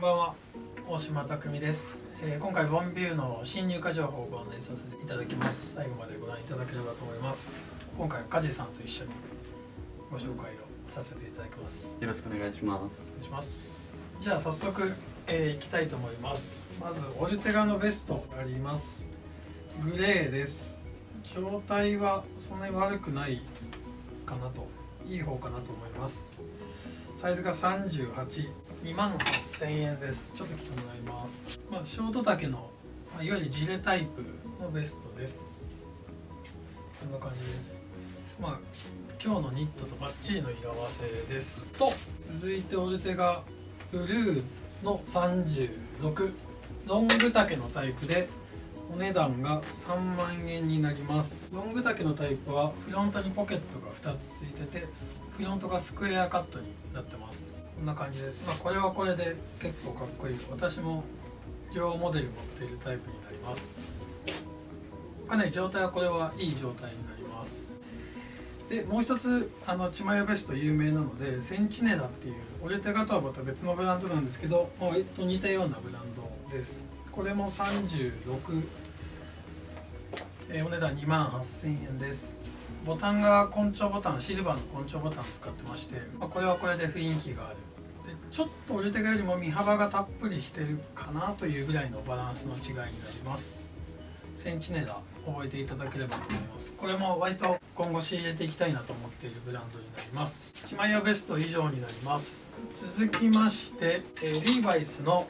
んばんは。大島匠です、えー、今回ボンビューの新入荷情報をご案内させていただきます。最後までご覧いただければと思います。今回は梶さんと一緒にご紹介をさせていただきます。よろしくお願いします。お願いします。じゃあ早速、えー、いきたいと思います。まずオルテガのベストあります。グレーです。状態はそんなに悪くないかなと。いい方かなと思いますサイズが382万8000円です。ちょっと着てもらいます。まあ、ショート丈の、まあ、いわゆるジレタイプのベストです。こんな感じです。まあ今日のニットとバッチリの色合わせです。と続いてオルテがブルーの36ロング丈のタイプでお値段が3万円になります。ロング丈のタイプはフロントにポケットが2つついててフロントがスクエアカットになってます。こんな感じです。まあこれはこれで結構かっこいい。私も両モデル持っているタイプになります。かなり状態はこれはいい状態になります。でもう一つあのチマヨベスト有名なのでセンチネダっていうオレテガとはまた別のブランドなんですけど、まあ、と似たようなブランドです。これも36えー、お値段2万8000円です。ボタンが根性ボタンシルバーの根性ボタン使ってまして、まあ、これはこれで雰囲気がある。でちょっと折れ手がよりも身幅がたっぷりしてるかなというぐらいのバランスの違いになります。センチネダ覚えていただければと思います。これも割と今後仕入れていきたいなと思っているブランドになります。チマイヤベスト以上になります。続きまして、えー、リーバイスの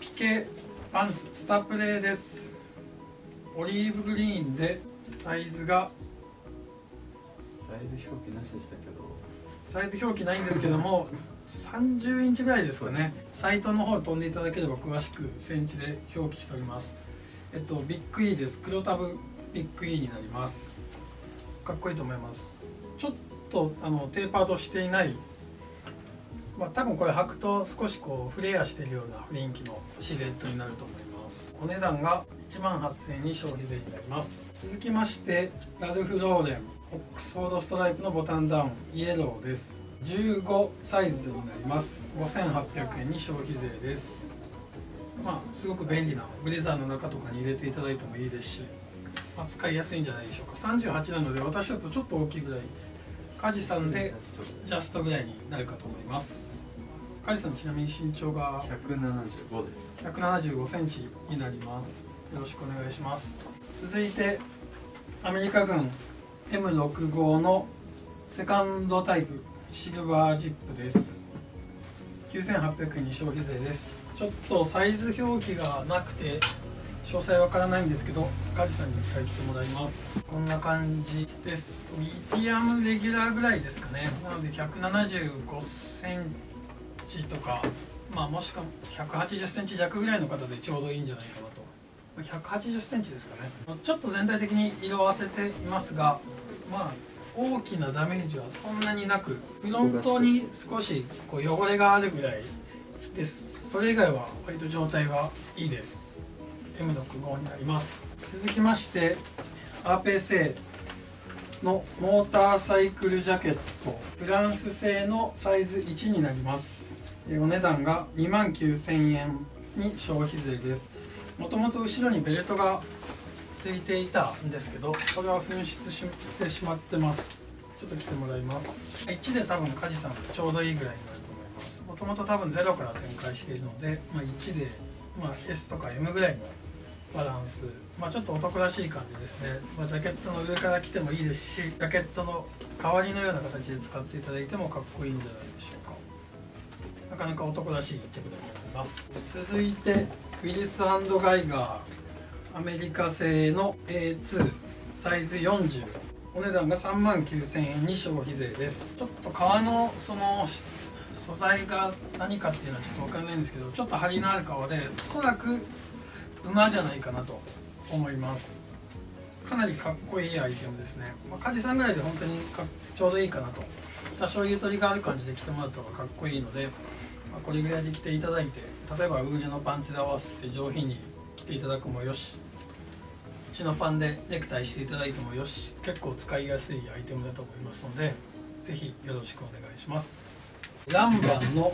ピケパンツスタプレーです。オリーブグリーンでサイズがサイズ表記なしでしたけど。サイズ表記ないんですけども30インチぐらいですかね。サイトの方飛んでいただければ詳しくセンチで表記しております。えっとビッグ E です。黒タブビッグ E になります。かっこいいと思います。ちょっとあのテーパードしていない。まあ多分これ履くと少しこうフレアしてるような雰囲気のシルエットになると思いますます。お値段が1万8000円に消費税になります。続きましてラルフローレンオックスフォードストライプのボタンダウンイエローです。15サイズになります。5800円に消費税です。まあすごく便利なブレザーの中とかに入れていただいてもいいですし、まあ、使いやすいんじゃないでしょうか。38なので私だとちょっと大きいぐらい。カジさんでジャストぐらいになるかと思います。カジさんちなみに身長が？175です。175センチになりますよろしくお願いします。続いてアメリカ軍 M65 のセカンドタイプシルバージップです。9800円に消費税です。ちょっとサイズ表記がなくて詳細わからないんですけどカジさんに一回来てもらいます。こんな感じです。ミディアムレギュラーぐらいですかね。なので175センチとか、まあ、もしくは180センチ弱ぐらいの方でちょうどいいんじゃないかな。180センチですかね。ちょっと全体的に色あせていますがまあ大きなダメージはそんなになくフロントに少しこう汚れがあるぐらいです。それ以外は割と状態はいいです。M65 になります。続きましてアーペー製のモーターサイクルジャケット。フランス製のサイズ1になります。お値段が2万9000円に消費税です。もともと後ろにベルトがついていたんですけどこれは紛失してしまってます。ちょっと来てもらいます。1で多分梶さんちょうどいいぐらいになると思います。もともと多分0から展開しているので、まあ、1で、まあ、S とか M ぐらいのバランス、まあ、ちょっと男らしい感じですね、まあ、ジャケットの上から着てもいいですしジャケットの代わりのような形で使っていただいてもかっこいいんじゃないでしょうか。かなか男らしい一着でございます。続いてウィリスガイガーアメリカ製の A2 サイズ40お値段が3万9000円に消費税です。ちょっと革のその素材が何かっていうのはちょっと分かんないんですけどちょっと張りのある革でおそらく馬じゃないかなと思います。かなりかっこいいアイテムですね、まあ、梶さんぐらいで本当にちょうどいいかなと。多少ゆとりがある感じで着てもらった方がかっこいいので、まあ、これぐらいで着ていただいて例えばウールのパンツで合わせて上品に着ていただくもよしうちのパンでネクタイしていただいてもよし結構使いやすいアイテムだと思いますので是非よろしくお願いします。ランバンの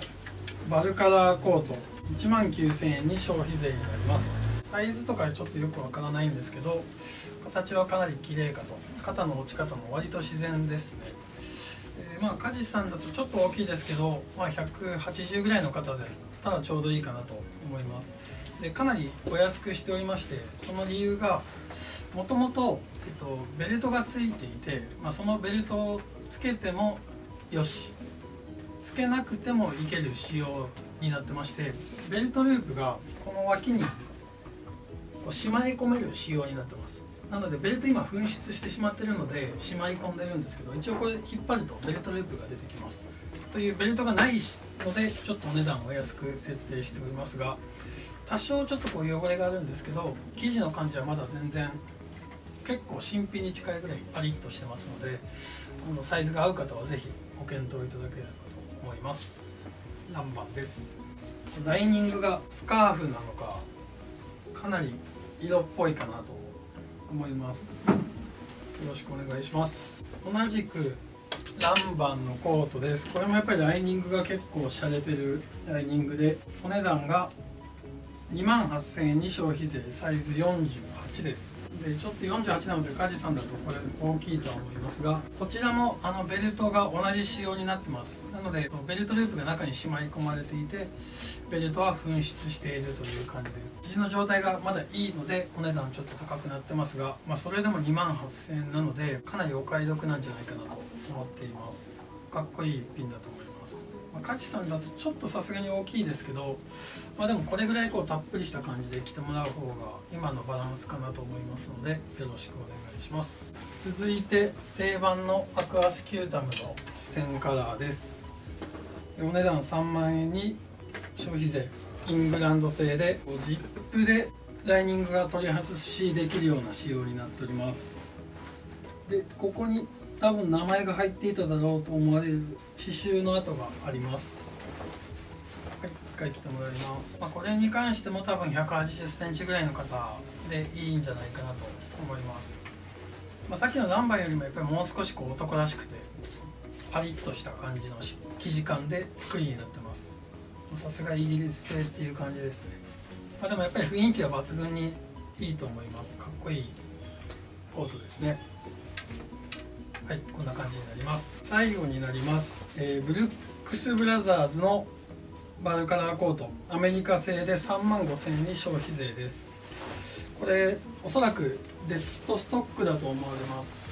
バルカラーコート1万9000円に消費税になります。サイズとかちょっとよくわからないんですけど形はかなり綺麗かと肩の落ち方も割と自然ですね、えー、まあ梶さんだとちょっと大きいですけど、まあ、180ぐらいの方でたらちょうどいいかなと思います。でかなりお安くしておりましてその理由がもともとベルトがついていて、まあ、そのベルトをつけてもよし。つけなくてもいける仕様になってましてベルトループがこの脇にこうしまい込める仕様になってます。なのでベルト今紛失してしまってるのでしまい込んでるんですけど一応これ引っ張るとベルトループが出てきます。というベルトがないのでちょっとお値段を安く設定しておりますが多少ちょっとこう汚れがあるんですけど生地の感じはまだ全然結構新品に近いぐらいパリッとしてますのであのサイズが合う方は是非ご検討いただければと思います。何番です。ライニングがスカーフなのかかなり色っぽいかなと思います。よろしくお願いします。同じくランバンのコートです。これもやっぱりライニングが結構洒落てるライニングでお値段が2万8000円に消費税サイズ48です。でちょっと48なので梶さんだとこれ大きいとは思いますがこちらもあのベルトが同じ仕様になってます。なのでベルトループが中にしまい込まれていてベルトは紛失しているという感じです。生地の状態がまだいいのでお値段ちょっと高くなってますが、まあ、それでも2万8000円なのでかなりお買い得なんじゃないかなと思っています。かっこいい一品だと思います。まあ、カジさんだとちょっとさすがに大きいですけど、まあ、でもこれぐらいこうたっぷりした感じで着てもらう方が今のバランスかなと思いますのでよろしくお願いします。続いて定番のアクアスキュータムのステンカラーです。お値段3万円に消費税イングランド製でジップでライニングが取り外しできるような仕様になっております。でここに多分名前が入っていただろうと思われる刺繍の跡があります。はい一回来てもらいます、まあ、これに関しても多分1 8 0センチぐらいの方でいいんじゃないかなと思います、まあ、さっきの何番よりもやっぱりもう少しこう男らしくてパリッとした感じの生地感で作りになってます。さすがイギリス製っていう感じですね、まあ、でもやっぱり雰囲気は抜群にいいと思います。かっこいいコートですね。はいこんな感じになります。最後になります、えー、ブルックスブラザーズのバルカラーコート。アメリカ製で3万5000円に消費税です。これおそらくデッドストックだと思われます。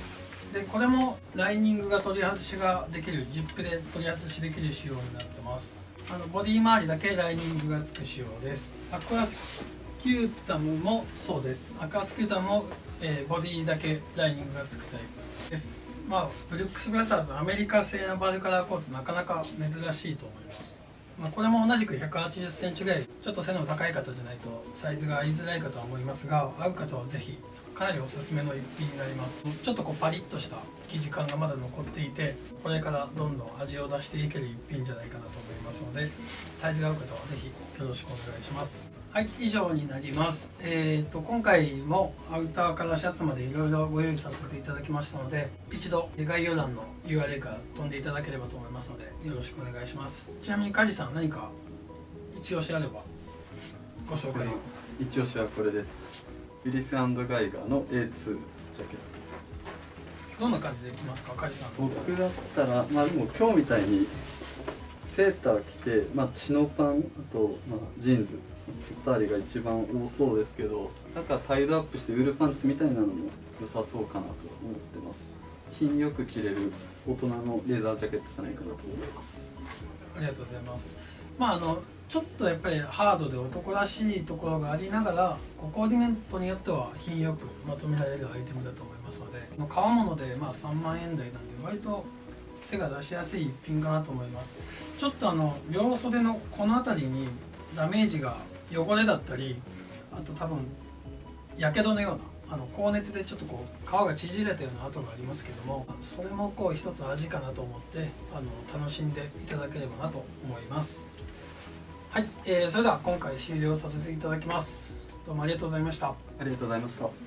でこれもライニングが取り外しができる。ジップで取り外しできる仕様になってます。あのボディ周りだけライニングがつく仕様です。アクアスキュータムもそうです。アクアスキュータムも、えー、ボディだけライニングがつくタイプです。まあ、ブルックス・ブラザーズアメリカ製のバルカラーコートなかなか珍しいと思います、まあ、これも同じく1 8 0センチぐらいちょっと背の高い方じゃないとサイズが合いづらいかとは思いますが合う方は是非かなりおすすめの一品になります。ちょっとこうパリッとした生地感がまだ残っていてこれからどんどん味を出していける一品じゃないかなと思いますのでサイズが合う方は是非よろしくお願いします。はい以上になります。えーと、今回もアウターからシャツまでいろいろご用意させていただきましたので一度概要欄の URL から飛んでいただければと思いますのでよろしくお願いします。ちなみに梶さん何か一押しあればご紹介を。一押しはこれです。ウィリスガイガーの A2 ジャケット。どんな感じでいきますか梶さん。僕だったらまあでも今日みたいにセーター着て、まあ、チノパンあと、まあ、ジーンズ2人が一番多そうですけどなんかタイドアップしてウールパンツみたいなのも良さそうかなと思ってます。品よく着れる大人のレーザージャケットじゃないかなと思います。ありがとうございます。まああのちょっとやっぱりハードで男らしいところがありながらコーディネートによっては品よくまとめられるアイテムだと思いますので革物でまあ3万円台なんで割と手が出しやすい一品かなと思います。ちょっとあの両袖のこの辺りにダメージが汚れだったりあと多分やけどのようなあの高熱でちょっとこう皮が縮れたような跡がありますけどもそれもこう一つ味かなと思ってあの楽しんでいただければなと思います。はい、えー、それでは今回終了させていただきます。どうもありがとうございました。ありがとうございました。